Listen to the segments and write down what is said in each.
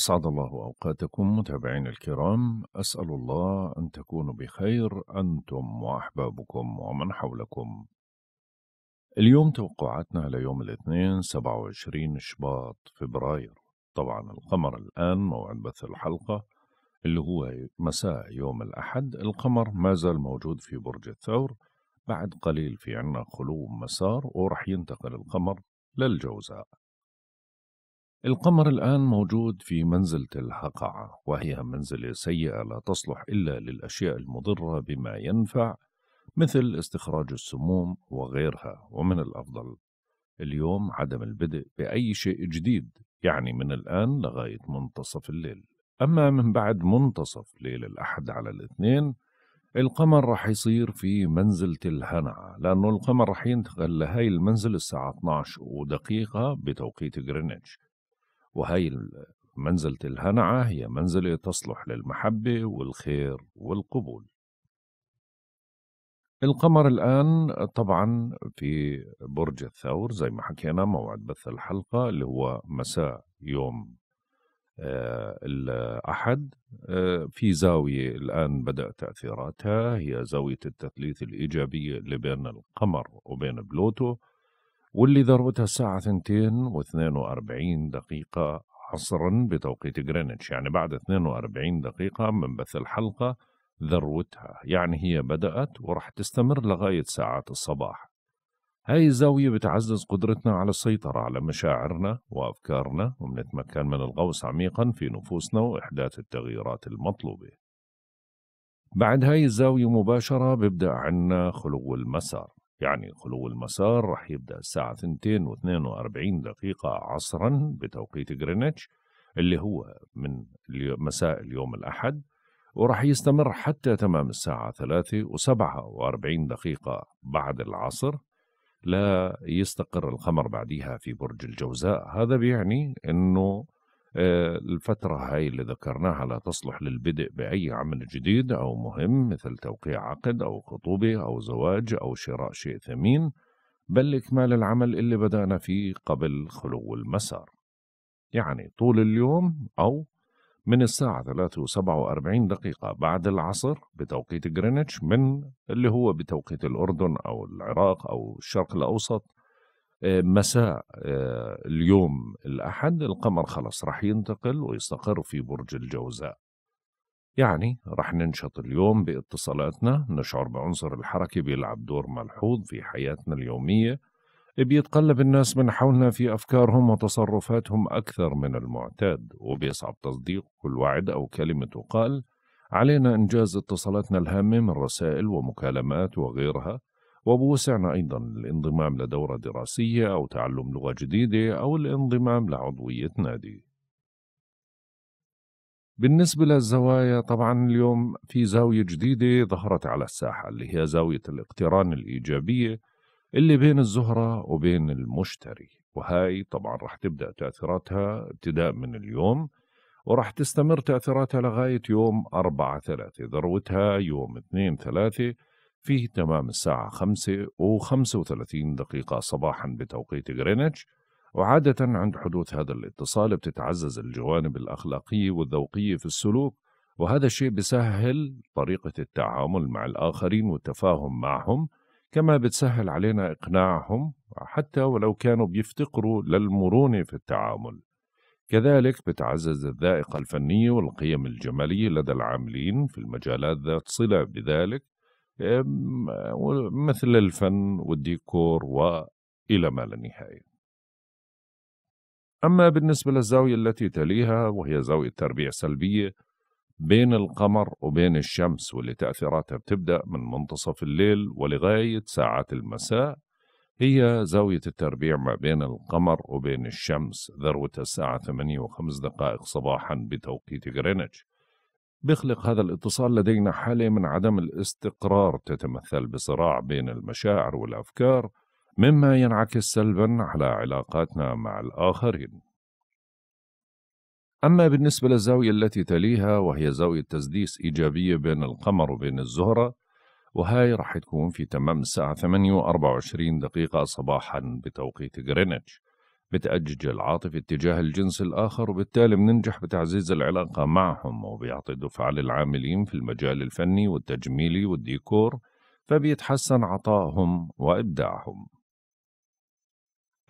أسعد الله أوقاتكم متابعين الكرام أسأل الله أن تكونوا بخير أنتم وأحبابكم ومن حولكم. اليوم توقعاتنا ليوم الاثنين 27 شباط فبراير. طبعا القمر الآن موعد بث الحلقة اللي هو مساء يوم الأحد. القمر ما زال موجود في برج الثور بعد قليل في عنا خلو مسار ورح ينتقل القمر للجوزاء. القمر الآن موجود في منزلة الحقعة وهي منزلة سيئة لا تصلح إلا للأشياء المضرة بما ينفع مثل استخراج السموم وغيرها ومن الأفضل. اليوم عدم البدء بأي شيء جديد يعني من الآن لغاية منتصف الليل. أما من بعد منتصف ليل الأحد على الاثنين القمر رح يصير في منزلة الهنعة لأنه القمر رح ينتقل لهاي المنزل الساعة 12 ودقيقة بتوقيت غرينتش. وهي منزلة الهنعة هي منزلة تصلح للمحبة والخير والقبول. القمر الآن طبعا في برج الثور زي ما حكينا موعد بث الحلقة اللي هو مساء يوم آه الأحد. آه في زاوية الآن بدأ تأثيراتها هي زاوية التثليث الإيجابية اللي بين القمر وبين بلوتو. واللي ذروتها الساعة 2 و42 دقيقة عصرا بتوقيت غرينتش يعني بعد 42 دقيقة من بث الحلقة ذروتها. يعني هي بدأت ورح تستمر لغاية ساعات الصباح. هاي الزاوية بتعزز قدرتنا على السيطرة على مشاعرنا وأفكارنا وبنتمكن من الغوص عميقا في نفوسنا وإحداث التغييرات المطلوبة. بعد هاي الزاوية مباشرة بيبدأ عنا خلو المسار. يعني خلو المسار رح يبدأ الساعة 2 و42 دقيقة عصرا بتوقيت غرينتش اللي هو من مساء اليوم الأحد ورح يستمر حتى تمام الساعة 3 و47 دقيقة بعد العصر. لا يستقر القمر بعديها في برج الجوزاء. هذا بيعني أنه الفترة هاي اللي ذكرناها لا تصلح للبدء بأي عمل جديد أو مهم مثل توقيع عقد أو خطوبة أو زواج أو شراء شيء ثمين بل إكمال العمل اللي بدأنا فيه قبل خلو المسار. يعني طول اليوم أو من الساعة 3 و47 دقيقة بعد العصر بتوقيت غرينتش من اللي هو بتوقيت الأردن أو العراق أو الشرق الأوسط مساء اليوم الأحد القمر خلص رح ينتقل ويستقر في برج الجوزاء. يعني رح ننشط اليوم بإتصالاتنا نشعر بعنصر الحركة بيلعب دور ملحوظ في حياتنا اليومية. بيتقلب الناس من حولنا في أفكارهم وتصرفاتهم أكثر من المعتاد وبيصعب تصديق كل وعد أو كلمة تقال. علينا إنجاز اتصالاتنا الهامة من رسائل ومكالمات وغيرها. وبوسعنا أيضا الانضمام لدورة دراسية أو تعلم لغة جديدة أو الانضمام لعضوية نادي. بالنسبة للزوايا طبعا اليوم في زاوية جديدة ظهرت على الساحة اللي هي زاوية الاقتران الإيجابية اللي بين الزهرة وبين المشتري. وهاي طبعا رح تبدأ تأثيراتها ابتداء من اليوم ورح تستمر تأثيراتها لغاية يوم أربعة ثلاثة ذروتها يوم اثنين ثلاثة في تمام الساعة خمسة وخمسة وثلاثين دقيقة صباحا بتوقيت غرينتش. وعادة عند حدوث هذا الاتصال بتتعزز الجوانب الأخلاقية والذوقية في السلوك وهذا الشيء بسهل طريقة التعامل مع الآخرين والتفاهم معهم كما بتسهل علينا إقناعهم حتى ولو كانوا بيفتقروا للمرونة في التعامل. كذلك بتعزز الذائقة الفنية والقيم الجمالية لدى العاملين في المجالات ذات صلة بذلك مثل الفن والديكور وإلى ما لا نهاية. أما بالنسبة للزاوية التي تليها وهي زاوية تربيع سلبية بين القمر وبين الشمس واللي تأثيراتها بتبدأ من منتصف الليل ولغاية ساعات المساء هي زاوية التربيع ما بين القمر وبين الشمس ذروتها الساعة 8 وخمس دقائق صباحا بتوقيت غرينتش. بيخلق هذا الاتصال لدينا حالة من عدم الاستقرار تتمثل بصراع بين المشاعر والأفكار مما ينعكس سلبا على علاقاتنا مع الآخرين. أما بالنسبة للزاوية التي تليها وهي زاوية تسديس إيجابية بين القمر وبين الزهرة وهاي راح تكون في تمام الساعة 8 و24 دقيقة صباحا بتوقيت غرينتش. بتأجج العاطفة اتجاه الجنس الآخر وبالتالي بننجح بتعزيز العلاقة معهم وبيعطي دفعة للعاملين في المجال الفني والتجميلي والديكور فبيتحسن عطائهم وإبداعهم.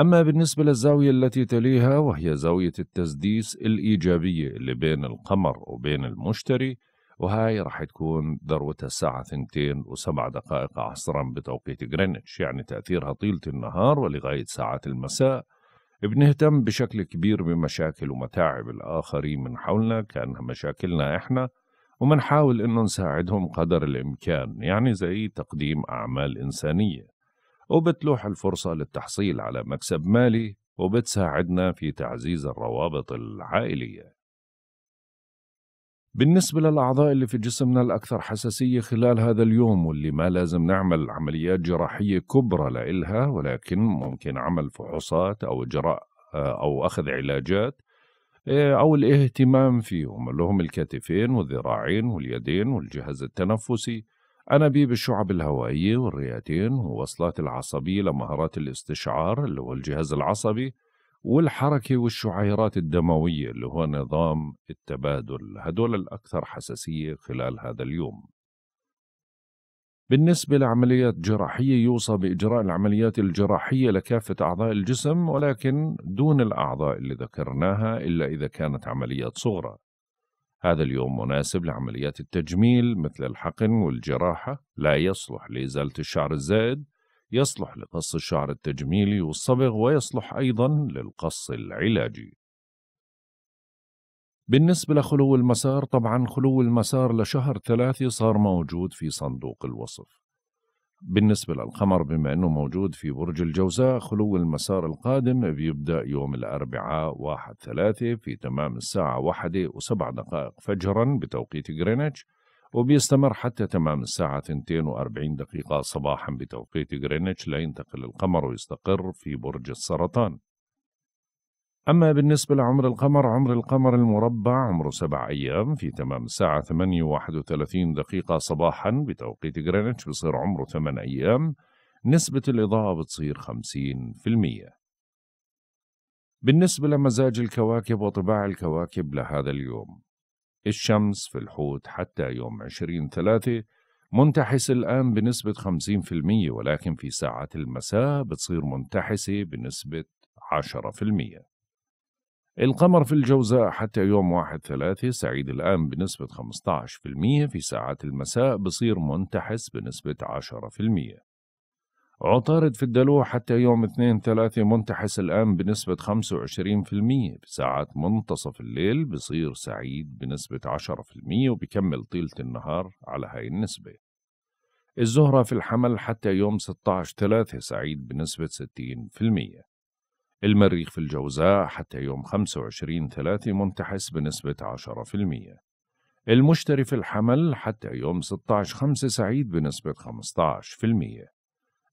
أما بالنسبة للزاوية التي تليها وهي زاوية التسديس الإيجابية اللي بين القمر وبين المشتري وهاي راح تكون ذروتها الساعة 2 وسبع دقائق عصرا بتوقيت غرينتش يعني تأثيرها طيلة النهار ولغاية ساعات المساء. بنهتم بشكل كبير بمشاكل ومتاعب الآخرين من حولنا كأنها مشاكلنا إحنا ومنحاول إنه نساعدهم قدر الإمكان يعني زي تقديم أعمال إنسانية. وبتلوح الفرصة للتحصيل على مكسب مالي وبتساعدنا في تعزيز الروابط العائلية. بالنسبة للأعضاء اللي في جسمنا الأكثر حساسية خلال هذا اليوم واللي ما لازم نعمل عمليات جراحية كبرى لإلها ولكن ممكن عمل فحوصات أو إجراء أو أخذ علاجات إيه، أو الاهتمام فيهم اللي هم الكتفين والذراعين واليدين والجهاز التنفسي. أنابيب الشعب الهوائية والرئتين ووصلات العصبية لمهارات الاستشعار اللي هو الجهاز العصبي. والحركة والشعيرات الدموية اللي هو نظام التبادل هدول الأكثر حساسية خلال هذا اليوم. بالنسبة لعمليات جراحية يوصى بإجراء العمليات الجراحية لكافة أعضاء الجسم ولكن دون الأعضاء اللي ذكرناها إلا إذا كانت عمليات صغرى. هذا اليوم مناسب لعمليات التجميل مثل الحقن والجراحة لا يصلح لإزالة الشعر الزائد يصلح لقص الشعر التجميلي والصبغ ويصلح أيضا للقص العلاجي. بالنسبة لخلو المسار طبعا خلو المسار لشهر ثلاثة صار موجود في صندوق الوصف. بالنسبة للقمر بما أنه موجود في برج الجوزاء خلو المسار القادم بيبدأ يوم الأربعاء واحد ثلاثة في تمام الساعة واحدة وسبع دقائق فجرا بتوقيت غرينتش وبيستمر حتى تمام الساعة 42 دقيقة صباحا بتوقيت غرينتش لينتقل القمر ويستقر في برج السرطان. أما بالنسبة لعمر القمر عمر القمر المربع عمره سبع أيام في تمام الساعة 8 وثلاثين دقيقة صباحا بتوقيت غرينتش بصير عمره ثمان أيام. نسبة الإضاءة بتصير 50% بالنسبة لمزاج الكواكب وطباع الكواكب لهذا اليوم الشمس في الحوت حتى يوم 20 ثلاثة منتحس الآن بنسبة 50% ولكن في ساعات المساء بتصير منتحسة بنسبة 10% القمر في الجوزاء حتى يوم واحد ثلاثة سعيد الآن بنسبة 15% في ساعات المساء بصير منتحس بنسبة 10% عطارد في الدلو حتى يوم اثنين ثلاثة منتحس الآن بنسبة 25% في ساعات منتصف الليل بصير سعيد بنسبة 10% وبكمل طيلة النهار على هاي النسبة. الزهرة في الحمل حتى يوم 16 ثلاثة سعيد بنسبة 60% المريخ في الجوزاء حتى يوم 25 ثلاثة منتحس بنسبة 10% المشتري في الحمل حتى يوم 16 خمسة سعيد بنسبة 15%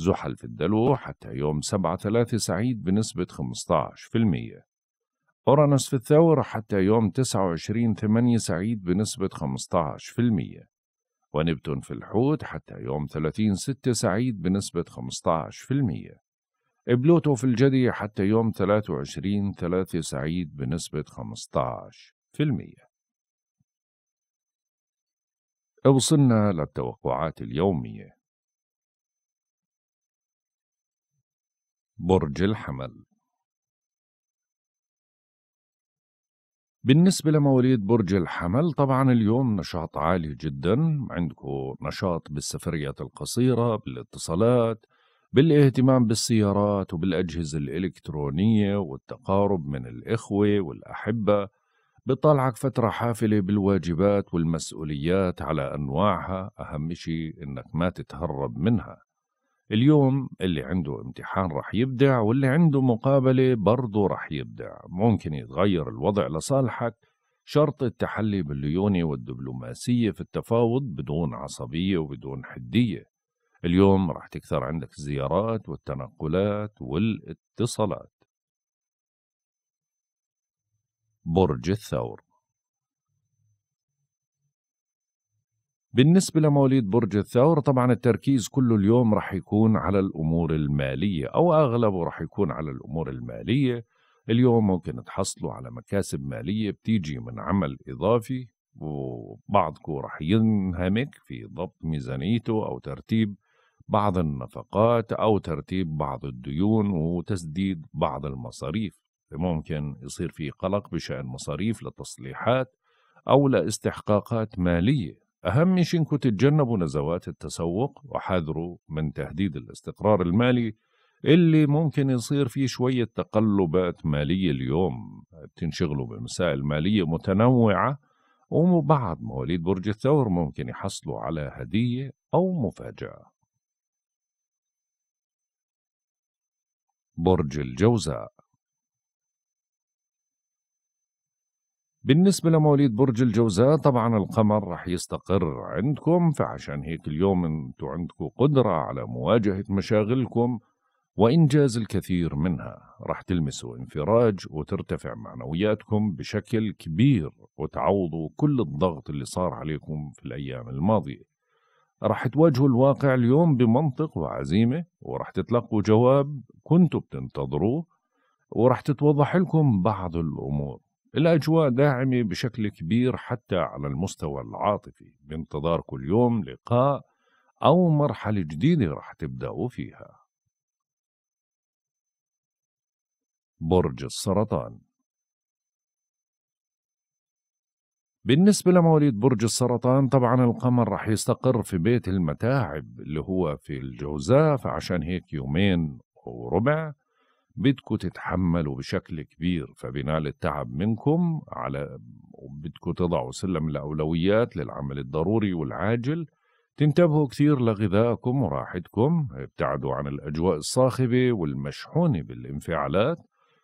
زحل في الدلو حتى يوم 7 ثلاثة سعيد بنسبة 15% أورانوس في الثور حتى يوم 29 ثمانية سعيد بنسبة 15% ونبتون في الحوت حتى يوم 30 ستة سعيد بنسبة 15% بلوتو في الجدي حتى يوم 23 ثلاثة سعيد بنسبة 15% وصلنا للتوقعات اليومية. برج الحمل. بالنسبة لمواليد برج الحمل طبعا اليوم نشاط عالي جدا. عندكم نشاط بالسفريات القصيرة بالاتصالات بالاهتمام بالسيارات وبالأجهزة الإلكترونية والتقارب من الإخوة والأحبة. بطلعك فترة حافلة بالواجبات والمسؤوليات على أنواعها. أهم شيء إنك ما تتهرب منها. اليوم اللي عنده امتحان رح يبدع واللي عنده مقابلة برضه رح يبدع. ممكن يتغير الوضع لصالحك. شرط التحلي بالليونة والدبلوماسية في التفاوض بدون عصبية وبدون حدية. اليوم راح تكثر عندك الزيارات والتنقلات والاتصالات. برج الثور بالنسبة لمواليد برج الثور طبعا التركيز كله اليوم رح يكون على الأمور المالية أو أغلبه رح يكون على الأمور المالية. اليوم ممكن تحصلوا على مكاسب مالية بتيجي من عمل إضافي وبعضكم رح ينهمك في ضبط ميزانيته أو ترتيب بعض النفقات أو ترتيب بعض الديون وتسديد بعض المصاريف. ممكن يصير في قلق بشأن مصاريف لتصليحات أو لاستحقاقات مالية. أهم شيء إنكم تتجنبوا نزوات التسوق وحذروا من تهديد الاستقرار المالي اللي ممكن يصير فيه شوية تقلبات مالية اليوم. تنشغلوا بمسائل مالية متنوعة وبعض مواليد برج الثور ممكن يحصلوا على هدية أو مفاجأة. برج الجوزاء بالنسبة لمواليد برج الجوزاء طبعا القمر رح يستقر عندكم فعشان هيك اليوم أنتم عندكم قدرة على مواجهة مشاغلكم وإنجاز الكثير منها. رح تلمسوا انفراج وترتفع معنوياتكم بشكل كبير وتعوضوا كل الضغط اللي صار عليكم في الأيام الماضية. رح تواجهوا الواقع اليوم بمنطق وعزيمة ورح تتلقوا جواب كنتوا بتنتظروه ورح تتوضح لكم بعض الأمور. الأجواء داعمة بشكل كبير حتى على المستوى العاطفي بانتظاركم اليوم لقاء أو مرحلة جديدة رح تبدأوا فيها. برج السرطان. بالنسبة لمواليد برج السرطان طبعا القمر رح يستقر في بيت المتاعب اللي هو في الجوزاء فعشان هيك يومين وربع بدكم تتحملوا بشكل كبير فبنال التعب منكم على بدكم تضعوا سلم الأولويات للعمل الضروري والعاجل. تنتبهوا كثير لغذائكم وراحتكم ابتعدوا عن الأجواء الصاخبة والمشحونة بالانفعالات.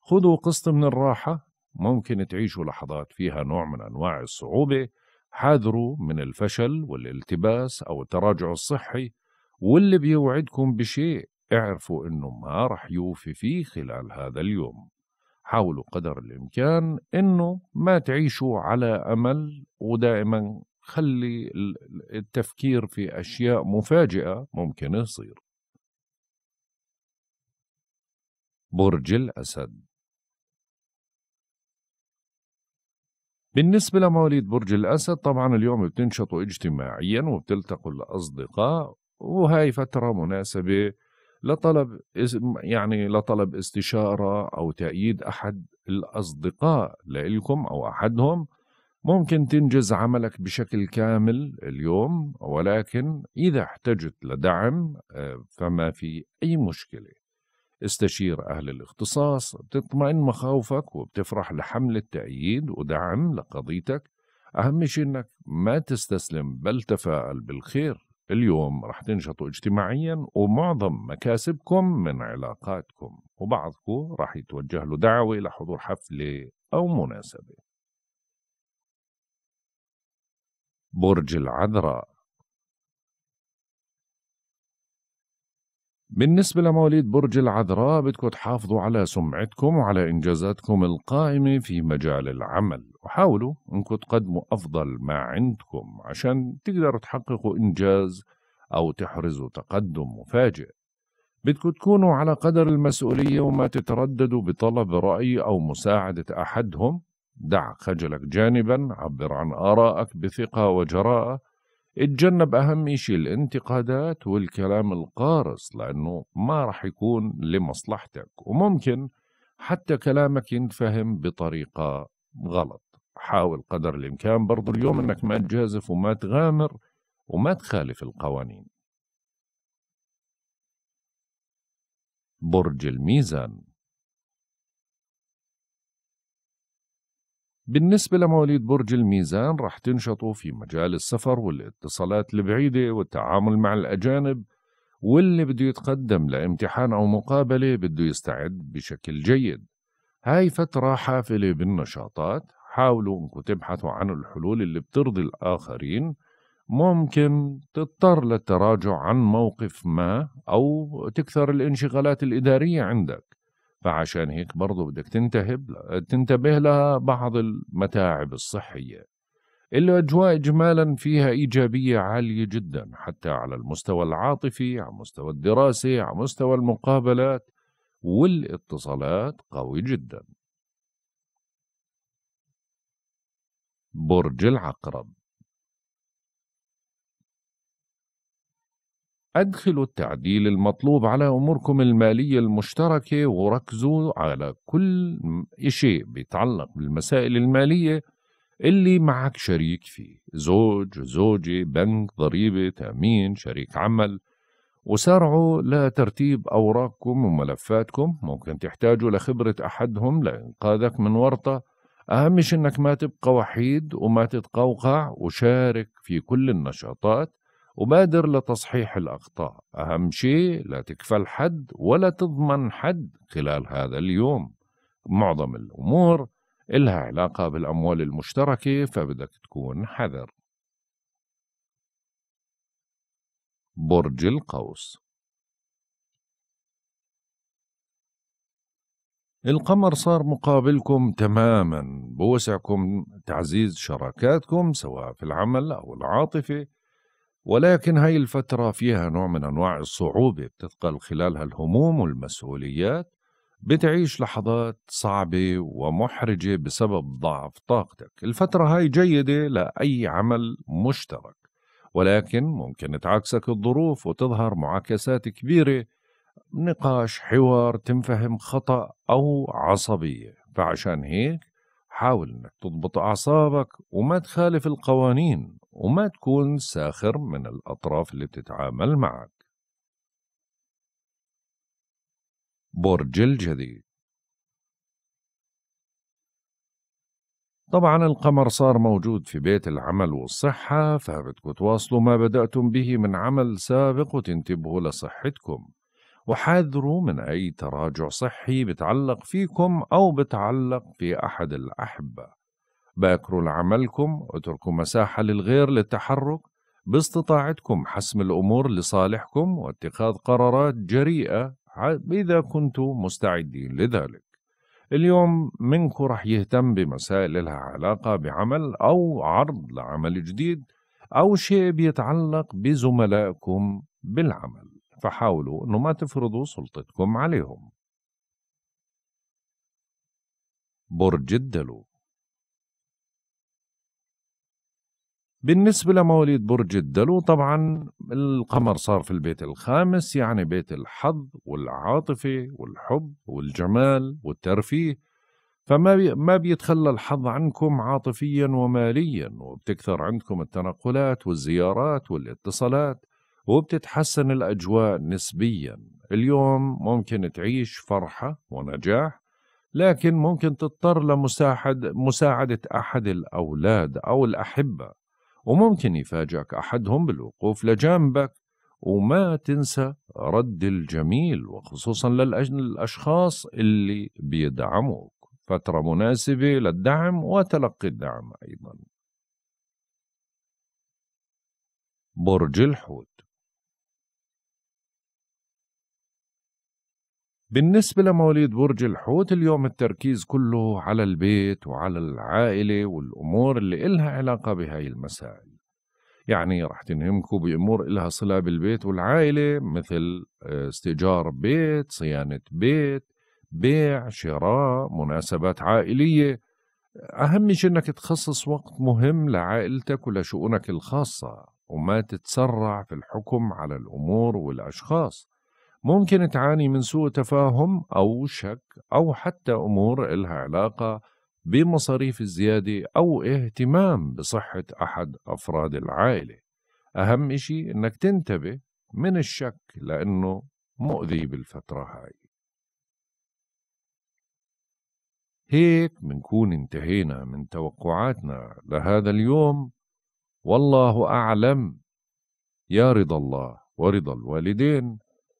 خذوا قسط من الراحة ممكن تعيشوا لحظات فيها نوع من أنواع الصعوبة. حاذروا من الفشل والالتباس أو التراجع الصحي. واللي بيوعدكم بشيء اعرفوا إنه ما رح يوفي فيه خلال هذا اليوم. حاولوا قدر الإمكان إنه ما تعيشوا على أمل ودائما خلي التفكير في أشياء مفاجئة ممكن يصير. برج الأسد. بالنسبة لمواليد برج الأسد طبعا اليوم بتنشطوا اجتماعيا وبتلتقوا الأصدقاء وهاي فترة مناسبة لطلب يعني لطلب استشارة أو تأييد أحد الأصدقاء لإلكم أو أحدهم ممكن تنجز عملك بشكل كامل اليوم ولكن إذا احتجت لدعم آه، فما في أي مشكلة. استشير أهل الاختصاص بتطمئن مخاوفك وبتفرح لحملة تأييد ودعم لقضيتك. أهم شيء إنك ما تستسلم بل تفاءل بالخير. اليوم رح تنشطوا اجتماعيا ومعظم مكاسبكم من علاقاتكم وبعضكم رح يتوجه له دعوة لحضور حفلة أو مناسبة. برج العذراء بالنسبة لمواليد برج العذراء بدكم تحافظوا على سمعتكم وعلى إنجازاتكم القائمة في مجال العمل. وحاولوا أنكم تقدموا أفضل ما عندكم عشان تقدروا تحققوا إنجاز أو تحرزوا تقدم مفاجئ. بدكم تكونوا على قدر المسؤولية وما تترددوا بطلب رأي أو مساعدة أحدهم. دع خجلك جانبا عبر عن آرائك بثقة وجراءة. اتجنب أهم شيء الانتقادات والكلام القارص لأنه ما رح يكون لمصلحتك. وممكن حتى كلامك ينفهم بطريقة غلط. حاول قدر الإمكان برضو اليوم أنك ما تجازف وما تغامر وما تخالف القوانين. برج الميزان. بالنسبة لمواليد برج الميزان رح تنشطوا في مجال السفر والاتصالات البعيدة والتعامل مع الأجانب واللي بده يتقدم لامتحان أو مقابلة بده يستعد بشكل جيد. هاي فترة حافلة بالنشاطات حاولوا انكم تبحثوا عن الحلول اللي بترضي الآخرين. ممكن تضطر للتراجع عن موقف ما أو تكثر الانشغالات الإدارية عندك. فعشان هيك برضو بدك تنتهب تنتبه لبعض المتاعب الصحية الأجواء إجمالا فيها إيجابية عالية جدا حتى على المستوى العاطفي على مستوى الدراسة على مستوى المقابلات والاتصالات قوي جدا. برج العقرب أدخلوا التعديل المطلوب على أموركم المالية المشتركة وركزوا على كل شيء بيتعلق بالمسائل المالية اللي معك شريك فيه. زوج زوجة بنك ضريبة تأمين شريك عمل. وسارعوا لترتيب أوراقكم وملفاتكم. ممكن تحتاجوا لخبرة أحدهم لإنقاذك من ورطة. أهم شيء إنك ما تبقى وحيد وما تتقوقع وشارك في كل النشاطات وبادر لتصحيح الأخطاء. أهم شيء لا تكفل حد ولا تضمن حد خلال هذا اليوم. معظم الأمور إلها علاقة بالأموال المشتركة فبدك تكون حذر. برج القوس. القمر صار مقابلكم تماما بوسعكم تعزيز شراكاتكم سواء في العمل أو العاطفة. ولكن هاي الفترة فيها نوع من أنواع الصعوبة بتثقل خلالها الهموم والمسؤوليات بتعيش لحظات صعبة ومحرجة بسبب ضعف طاقتك. الفترة هاي جيدة لأي عمل مشترك ولكن ممكن تعكسك الظروف وتظهر معاكسات كبيرة نقاش حوار تنفهم خطأ أو عصبية. فعشان هيك حاول إنك تضبط أعصابك وما تخالف القوانين وما تكون ساخر من الأطراف اللي بتتعامل معك. برج الجديد طبعا القمر صار موجود في بيت العمل والصحة فبدكم تواصلوا ما بدأتم به من عمل سابق وتنتبهوا لصحتكم. وحاذروا من أي تراجع صحي بتعلق فيكم أو بتعلق في أحد الأحبة. باكروا لعملكم واتركوا مساحة للغير للتحرك باستطاعتكم حسم الأمور لصالحكم واتخاذ قرارات جريئة إذا كنتم مستعدين لذلك. اليوم منكم رح يهتم بمسائل لها علاقة بعمل أو عرض لعمل جديد أو شيء بيتعلق بزملائكم بالعمل. فحاولوا أنه ما تفرضوا سلطتكم عليهم. برج الدلو. بالنسبة لمواليد برج الدلو طبعا القمر صار في البيت الخامس يعني بيت الحظ والعاطفة والحب والجمال والترفيه. فما بي ما بيتخلى الحظ عنكم عاطفيا وماليا وبتكثر عندكم التنقلات والزيارات والاتصالات. وبتتحسن الأجواء نسبيا. اليوم ممكن تعيش فرحة ونجاح لكن ممكن تضطر لمساعد مساعدة أحد الأولاد أو الأحبة وممكن يفاجئك أحدهم بالوقوف لجانبك وما تنسى رد الجميل وخصوصا للأشخاص اللي بيدعموك. فترة مناسبة للدعم وتلقي الدعم أيضا. برج الحوت. بالنسبة لمواليد برج الحوت اليوم التركيز كله على البيت وعلى العائلة والأمور اللي إلها علاقة بهاي المسائل. يعني رح تنهمكم بأمور إلها صلة بالبيت والعائلة مثل آه، استئجار بيت صيانة بيت بيع شراء مناسبات عائلية. أهم شيء أنك تخصص وقت مهم لعائلتك ولشؤونك الخاصة وما تتسرع في الحكم على الأمور والأشخاص. ممكن تعاني من سوء تفاهم أو شك أو حتى أمور إلها علاقة بمصاريف الزيادة أو اهتمام بصحة أحد أفراد العائلة. أهم إشي إنك تنتبه من الشك لأنه مؤذي بالفترة هاي. هيك منكون انتهينا من توقعاتنا لهذا اليوم. والله أعلم. يا رضا الله ورضا الوالدين.